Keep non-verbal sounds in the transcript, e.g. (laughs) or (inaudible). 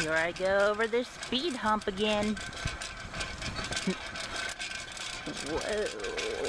Here I go over this speed hump again. (laughs) Whoa.